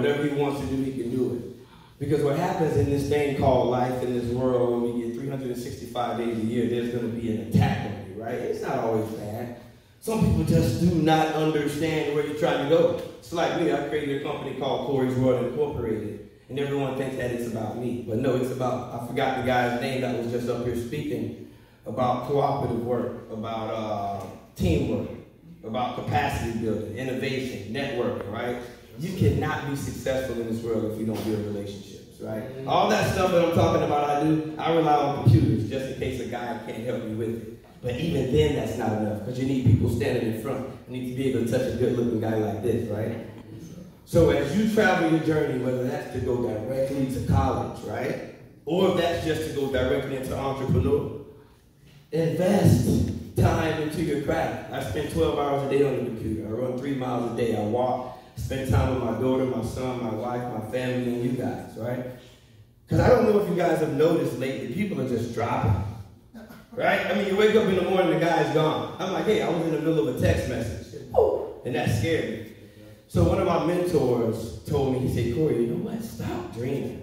Whatever he wants to do, he can do it. Because what happens in this thing called life in this world, when we get 365 days a year, there's going to be an attack on you, right? It's not always bad. Some people just do not understand where you're trying to go. It's like me, I created a company called Kory's World Incorporated, and everyone thinks that it's about me. But no, it's about, I forgot the guy's name that was just up here speaking about cooperative work, about uh, teamwork, about capacity building, innovation, networking, right? You cannot be successful in this world if you don't build relationships, right? Mm-hmm. All that stuff that I'm talking about, I do, I rely on computers just in case a guy can't help me with it. But even then, that's not enough because you need people standing in front. You need to be able to touch a good looking guy like this, right? So as you travel your journey, whether that's to go directly to college, right? Or if that's just to go directly into entrepreneur, invest time into your craft. I spend 12 hours a day on the computer. I run three miles a day. I walk, spend time with my daughter, my son, my wife, my family, and you guys, right? Because I don't know if you guys have noticed lately, people are just dropping. Right? I mean, you wake up in the morning, the guy's gone. I'm like, hey, I was in the middle of a text message. And that scared me. So one of my mentors told me, he said, Kory, you know what? Stop dreaming.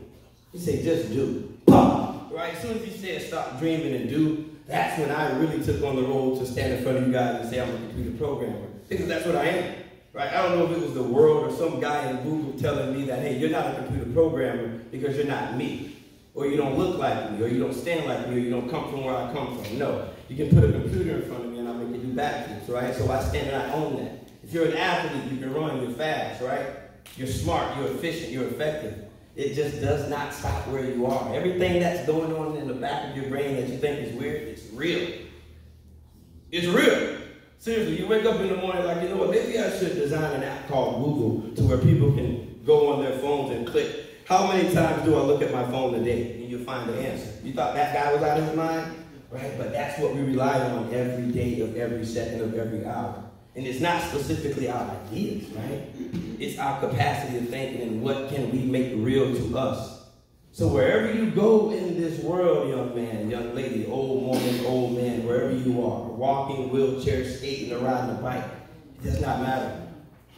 He said, just do. Right? As soon as he said stop dreaming and do, that's when I really took on the role to stand in front of you guys and say I'm a computer programmer. Because that's what I am. Right? I don't know if it was the world or some guy in Google telling me that, hey, you're not a computer programmer because you're not me. Or you don't look like me, or you don't stand like me, or you don't come from where I come from. No. You can put a computer in front of me and I'll make you do backflips, right? So I stand and I own that. If you're an athlete, you can run, you're fast, right? You're smart, you're efficient, you're effective. It just does not stop where you are. Everything that's going on in the back of your brain that you think is weird, it's real. It's real. Seriously, you wake up in the morning like, you know what, maybe I should design an app called Google to where people can go on their phones and click. How many times do I look at my phone a day and you find the answer? You thought that guy was out of his mind? Right? But that's what we rely on every day of every second of every hour. And it's not specifically our ideas, right? It's our capacity of thinking and what can we make real to us. So wherever you go in this world, young man, young lady, old woman, old man, wherever you are, walking, wheelchair, skating, or riding a bike, it does not matter.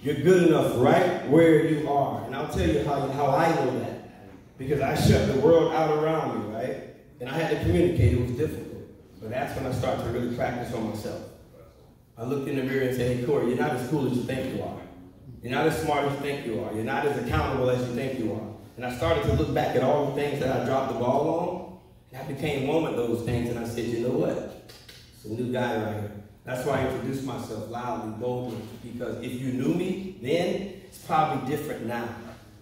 You're good enough right where you are. And I'll tell you how, how I know that. Because I shut the world out around me, right? And I had to communicate. It was difficult. But that's when I started to really practice on myself. I looked in the mirror and said, hey, Kory, you're not as cool as you think you are. You're not as smart as you think you are. You're not as accountable as you think you are. And I started to look back at all the things that I dropped the ball on. And I became one of those things. And I said, you know what? It's a new guy right here. That's why I introduced myself loudly, boldly. Because if you knew me then, it's probably different now.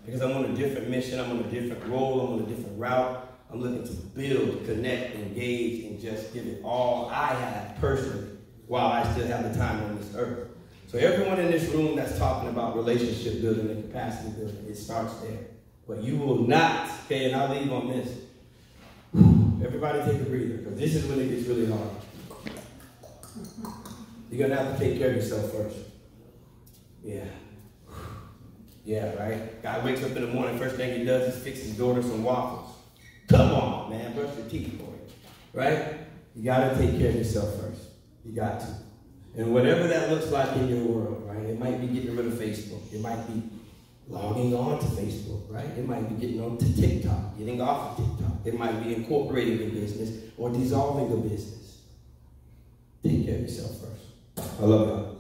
Because I'm on a different mission. I'm on a different role. I'm on a different route. I'm looking to build, connect, engage, and just give it all I have personally while I still have the time on this earth. So everyone in this room that's talking about relationship building and capacity building, it starts there. But you will not, okay, and I'll leave on this. Everybody take a breather, because this is when it gets really hard. You're gonna have to take care of yourself first. Yeah. Yeah, right? Guy wakes up in the morning, first thing he does is fix his daughter some waffles. Come on, man, brush your teeth for it. Right? You gotta take care of yourself first. You got to. And whatever that looks like in your world, right? It might be getting rid of Facebook. It might be logging on to Facebook, right? It might be getting on to TikTok, getting off of TikTok. It might be incorporating a business or dissolving a business. Take care of yourself first. I love y'all.